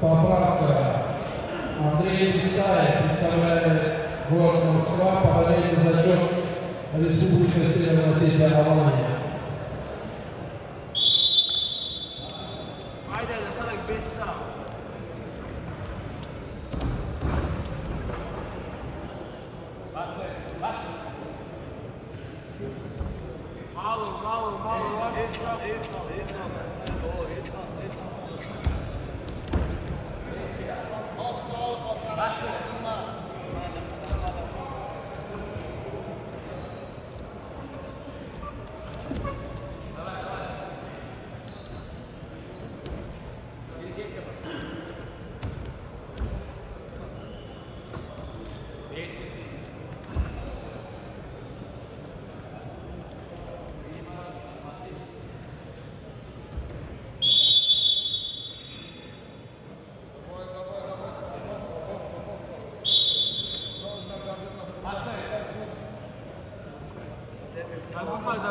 Поправка. Андрей Исаев представляет город Москва, параллельный зачет Республика Северная Осетия Алания. Haydi yatarak 5 daha. Malo, malo,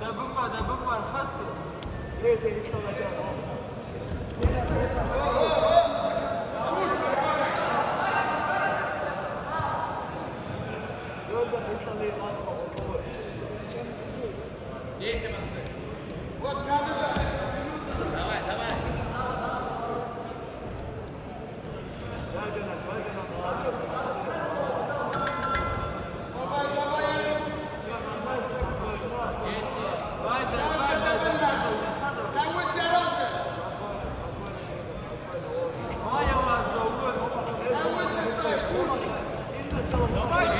Dabınma, dabınma. Maya was the Let's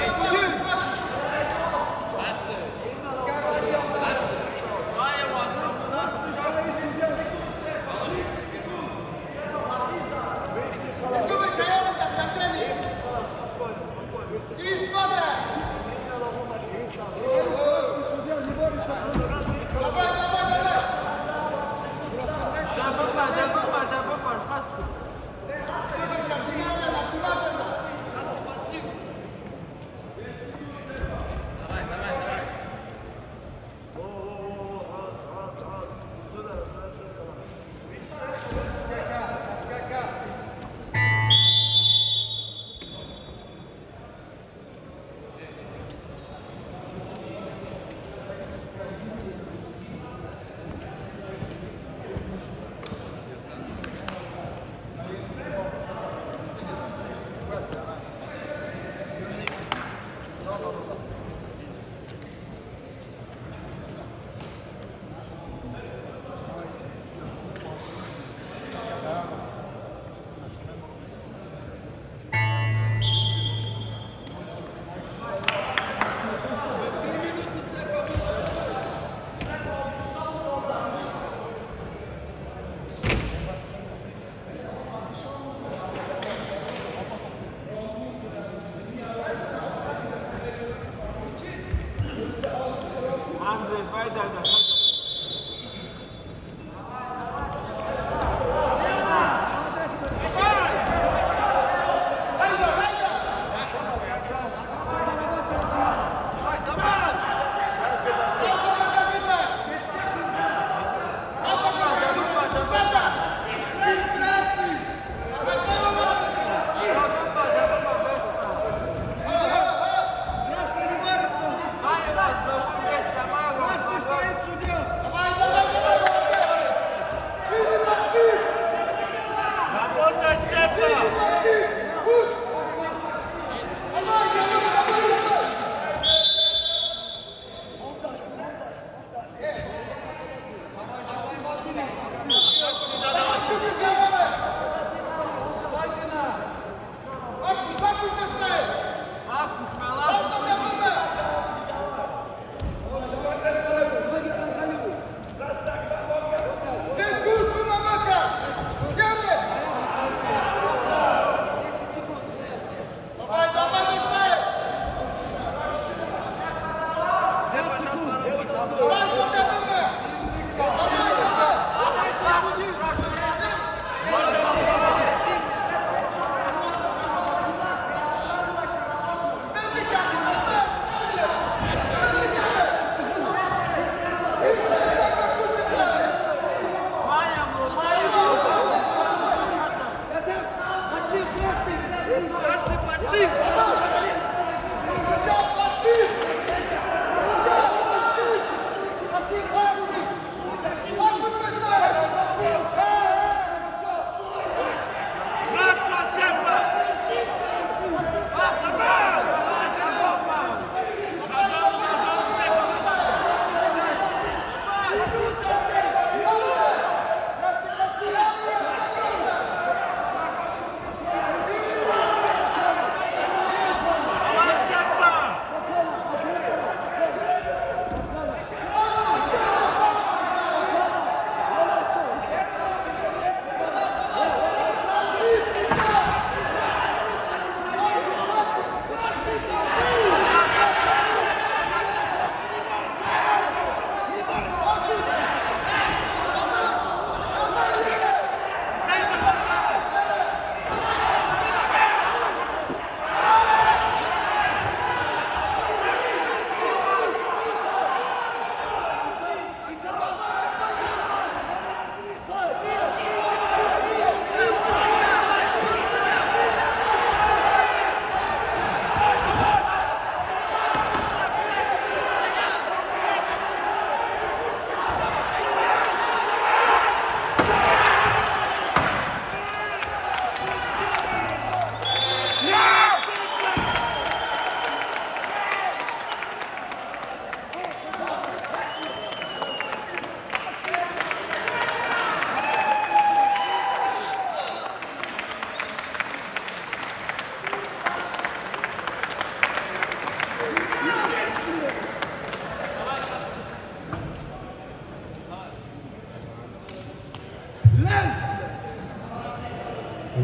对，对，对。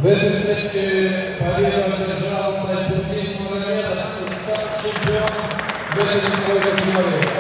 этом встрече победу одержал Сайфуддин Магомедов, чемпион в этой весовой категории.